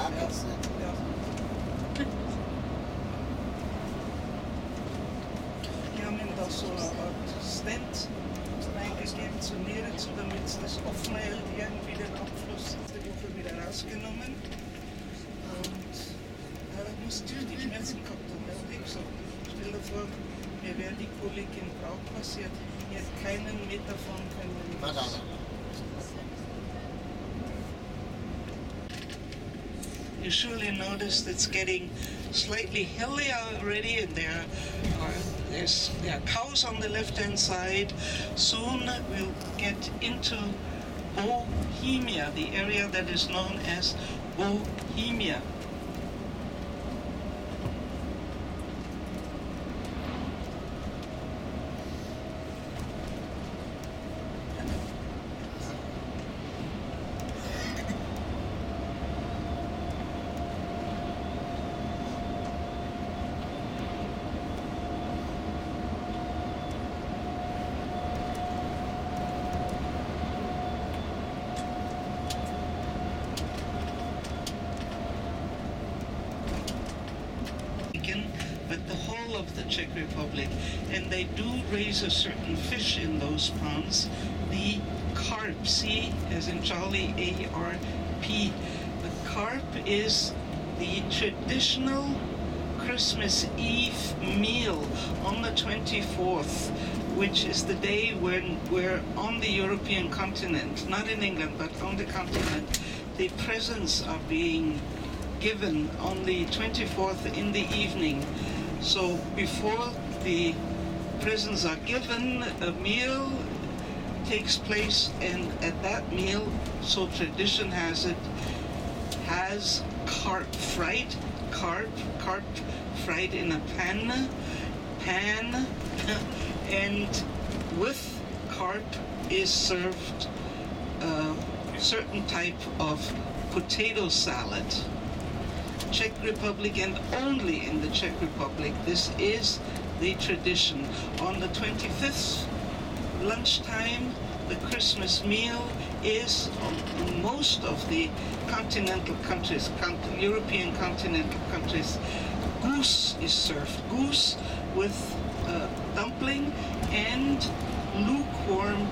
Ja. Die haben ihm da so eine Art Stand reingegeben zum Nieren zu, damit es das hält, irgendwie den Abfluss letzte Woche wieder rausgenommen. Und er hat muss tüchtig Schmerzen gehabt haben. Er hat eh gesagt, stell dir vor, mir wäre die Kolik im Bauch passiert, ich hätte keinen Meter fahren können. You surely noticed it's getting slightly hillier already, and there are there's there are cows on the left-hand side. Soon we'll get into Bohemia, the area that is known as Bohemia. Republican, but the whole of the Czech Republic. And they do raise certain fish in those ponds, the carp. See, as in Charlie, A-R-P. The carp is the traditional Christmas Eve meal on the 24th, which is the day when we're on the European continent, not in England, but on the continent. The presents are being given on the 24th in the evening. So before the presents are given, a meal takes place, and at that meal, so tradition has it, has carp fried, carp, carp fried in a pan, pan, and with carp is served a certain type of potato salad. Czech Republic and only in the Czech Republic. This is the tradition. On the 25th lunchtime, the Christmas meal is most of the continental countries, European continental countries, goose is served. Goose with uh, dumpling and lukewarm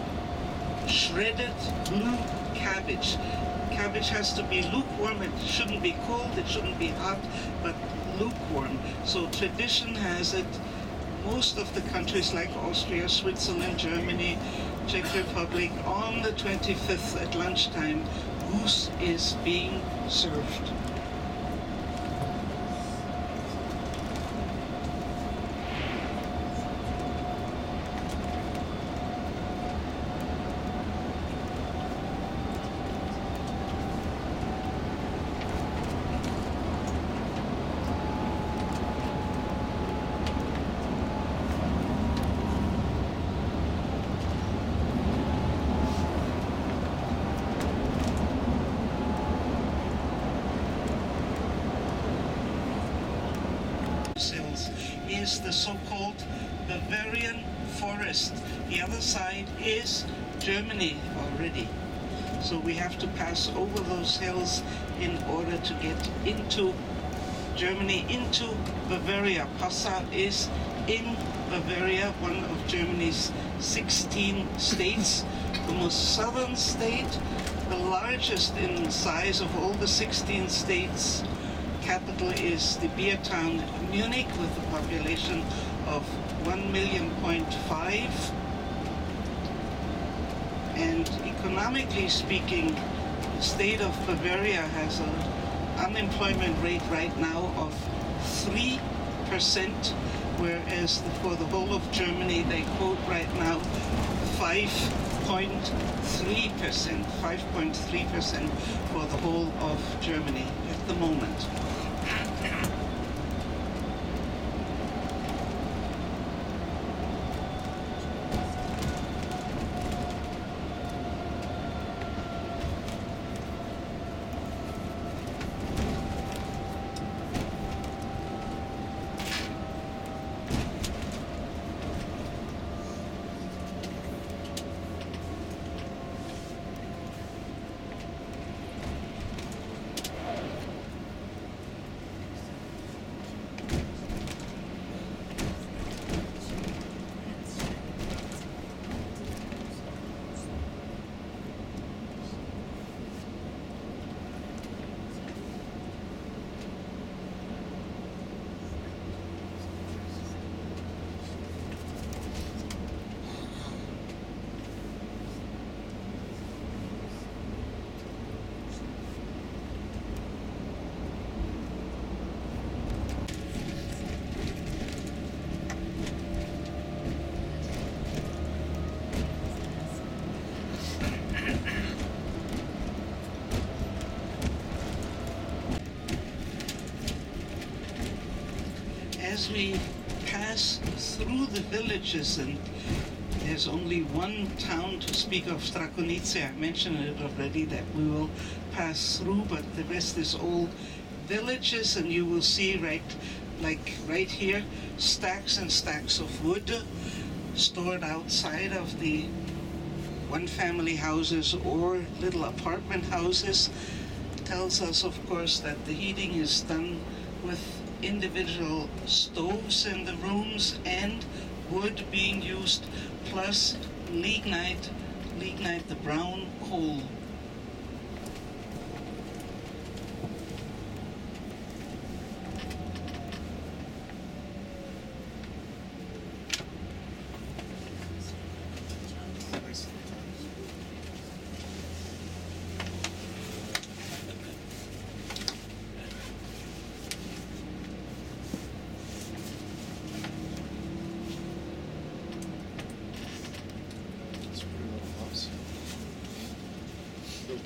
shredded blue cabbage. Cabbage has to be lukewarm, it shouldn't be cold, it shouldn't be hot, but lukewarm. So tradition has it, most of the countries like Austria, Switzerland, Germany, Czech Republic, on the 25th at lunchtime, goose is being served. hills is the so-called Bavarian forest. The other side is Germany already. So we have to pass over those hills in order to get into Germany, into Bavaria. Passau is in Bavaria, one of Germany's 16 states, the most southern state, the largest in size of all the 16 states capital is the beer town Munich with a population of 1 million point five. And economically speaking, the state of Bavaria has an unemployment rate right now of 3%, whereas for the whole of Germany, they quote right now 5.3%, 5.3% for the whole of Germany at the moment. As we pass through the villages, and there's only one town to speak of, Strakonice, I mentioned it already, that we will pass through, but the rest is all villages, and you will see right, like right here, stacks and stacks of wood stored outside of the one family houses or little apartment houses. Tells us of course that the heating is done with individual stoves in the rooms and wood being used plus lignite lignite the brown coal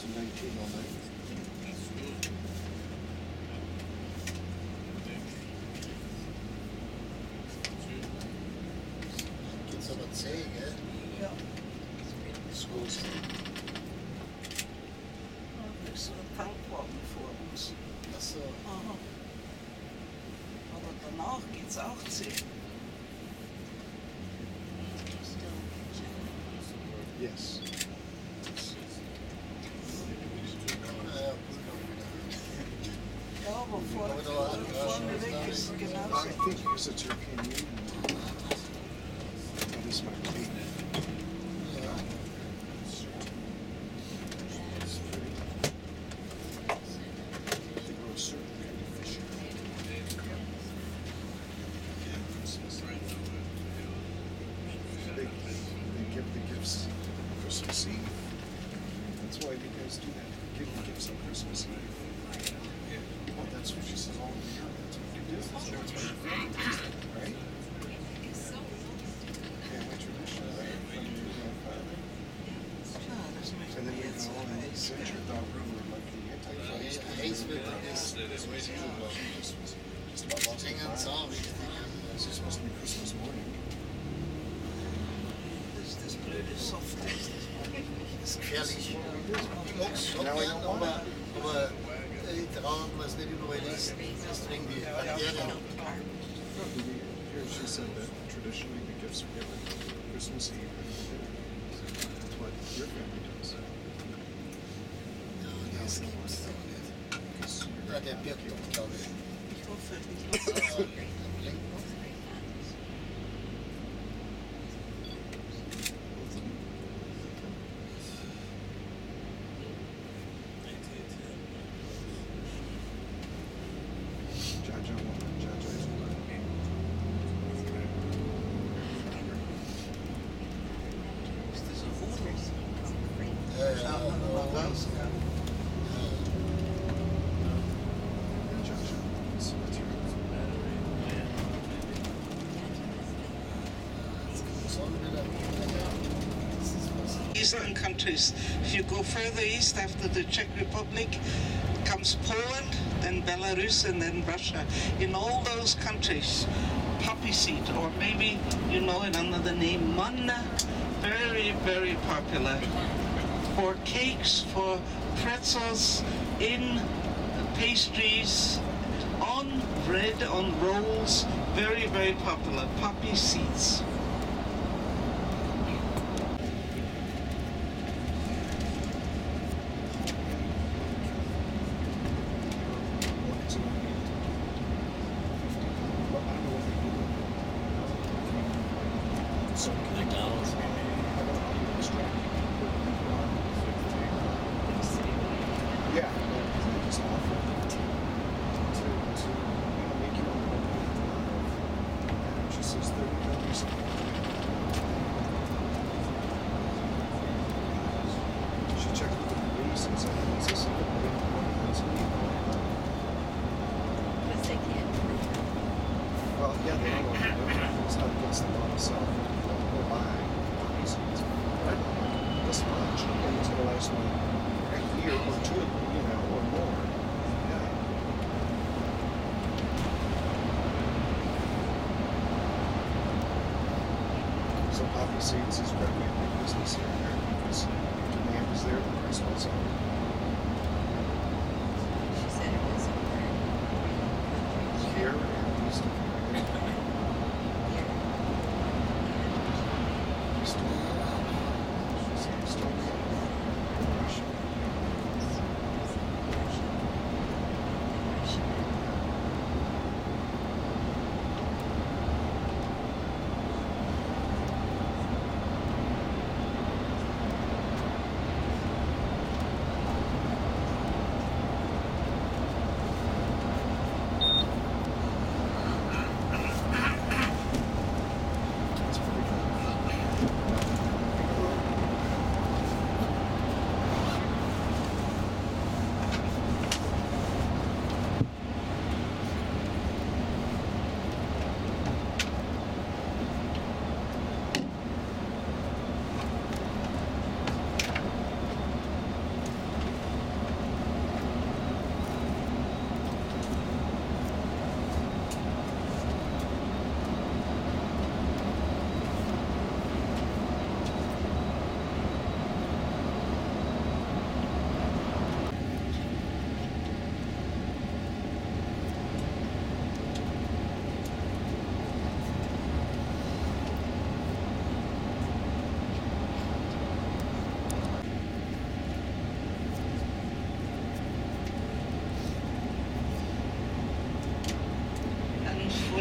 till 1909. Gefährlich. Ich mag es schon Now I gern, don't want aber, aber äh, trauen es nicht überall ist. Deswegen die Bakterien. No, did you she said that traditionally the gifts are given for Christmas Eve. That's what your family does. Das gibt's doch nicht. Ja, der doch, glaube ich. Ich hoffe, ich Aber, Eastern countries. If you go further east after the Czech Republic comes Poland, then Belarus, and then Russia. In all those countries, poppy seed, or maybe you know it under the name manna, very, very popular. For cakes, for pretzels, in pastries, on bread, on rolls, very, very popular. Poppy seeds.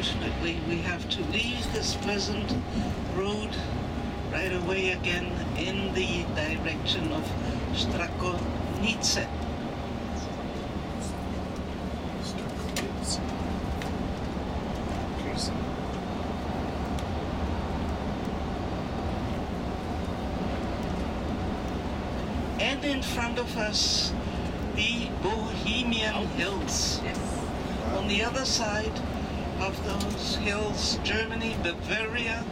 Unfortunately, we have to leave this pleasant road right away again in the direction of Strakonice. Strakovic. Okay, so And in front of us, the Bohemian Hills. Yes. On the other side of those hills, Germany, Bavaria.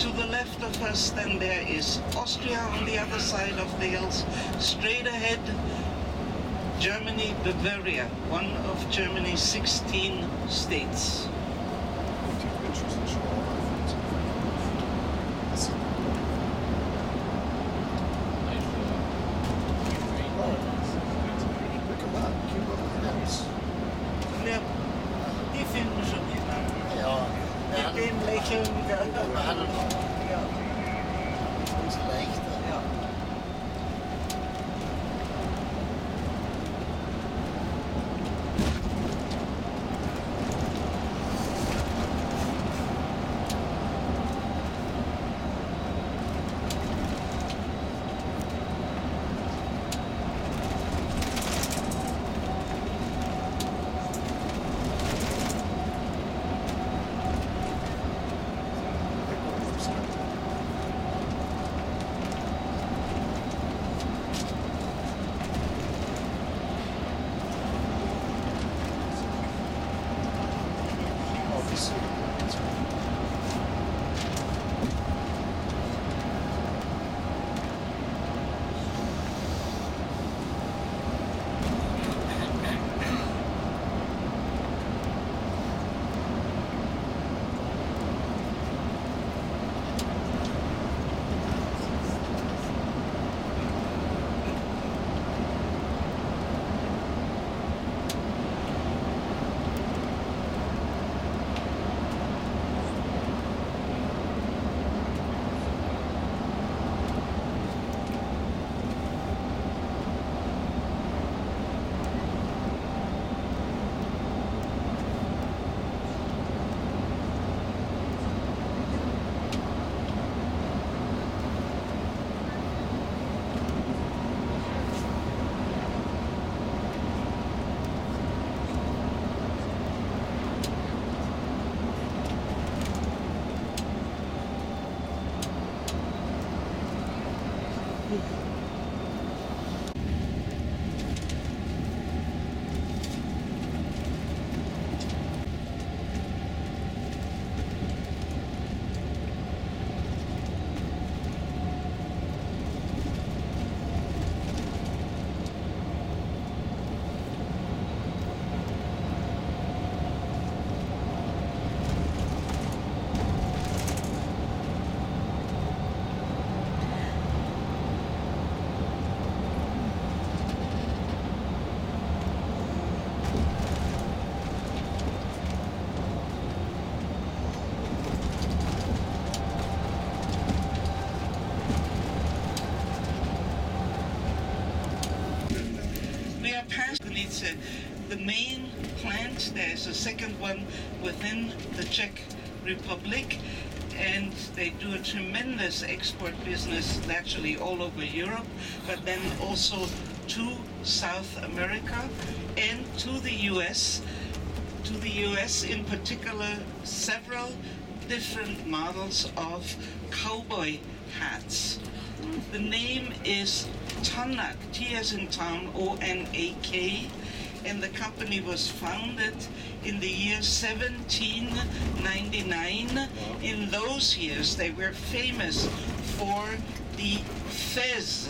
To the left of us, then there is Austria on the other side of the hills. Straight ahead, Germany, Bavaria, one of Germany's 16 states. Main plant. There's a second one within the Czech Republic, and they do a tremendous export business naturally all over Europe, but then also to South America and to the US. To the US in particular, several different models of cowboy hats. The name is Tonak, T as in town, O-N-A-K, and the company was founded in the year 1799. In those years, they were famous for the fez,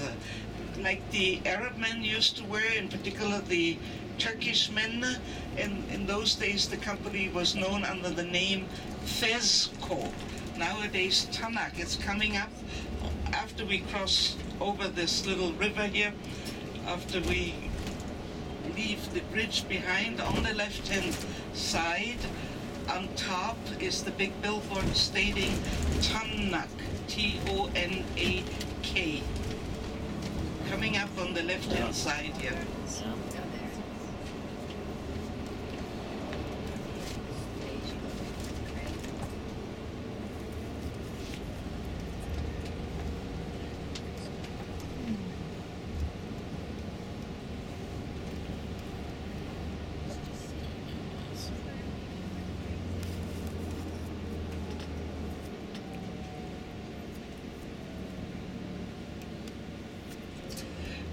like the Arab men used to wear, in particular the Turkish men. And in those days, the company was known under the name Fezko. Nowadays, Tonak. It's coming up after we cross over this little river here, after we leave the bridge behind on the left hand side. On top is the big billboard stating Tonak, T O N A K. Coming up on the left hand side here. So, go there.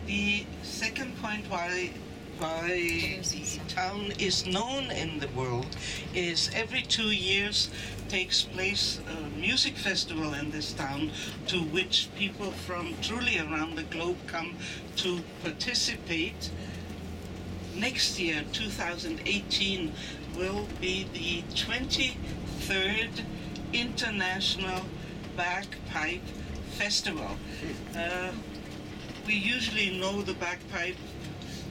The second point why why the town is known in the world is every two years takes place a music festival in this town to which people from truly around the globe come to participate. Next year, 2018, will be the 23rd International Bagpipe Festival. Uh, we usually know the bagpipe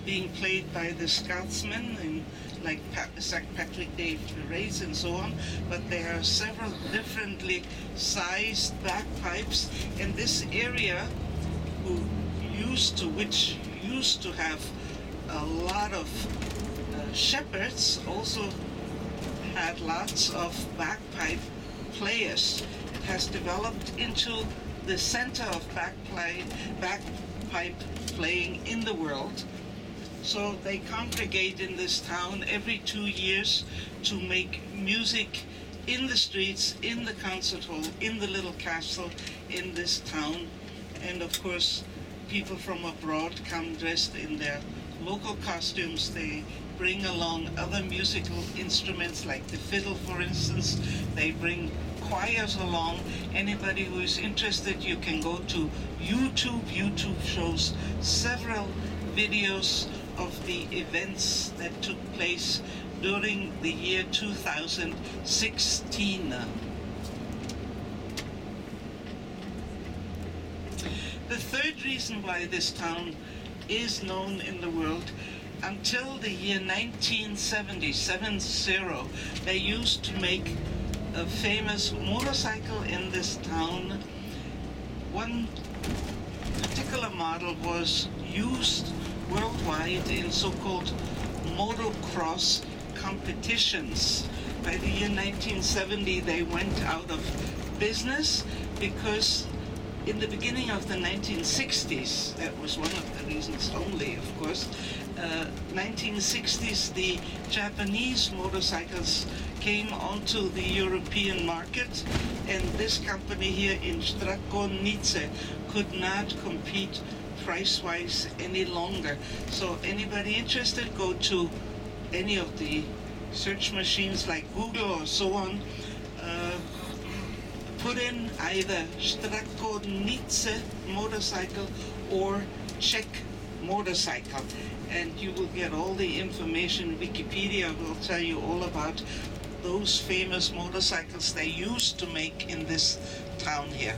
being played by the Scotsmen in like pa- St. Patrick Day parades and so on, but there are several differently sized bagpipes in this area who used to which used to have a lot of uh, shepherds also had lots of bagpipe players. It has developed into the center of bagpipe, bagpipe playing in the world. So they congregate in this town every two years to make music in the streets, in the concert hall, in the little castle in this town. And of course, people from abroad come dressed in their local costumes. They bring along other musical instruments like the fiddle, for instance. They bring choirs along. Anybody who is interested, you can go to YouTube. YouTube shows several videos of the events that took place during the year 2016. The third reason why this town is known in the world until the year 1970, 70, they used to make a famous motorcycle in this town. One particular model was used worldwide in so-called motocross competitions. By the year 1970, they went out of business because in the beginning of the 1960s, that was one of the reasons only, of course, uh, 1960s, the Japanese motorcycles came onto the European market, and this company here in Strakonice could not compete price-wise any longer. So anybody interested, go to any of the search machines like Google or so on. Uh, put in either Strakonice motorcycle or Czech motorcycle and you will get all the information. Wikipedia will tell you all about those famous motorcycles they used to make in this town here.